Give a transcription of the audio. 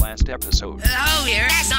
last episode. Oh, yeah, that's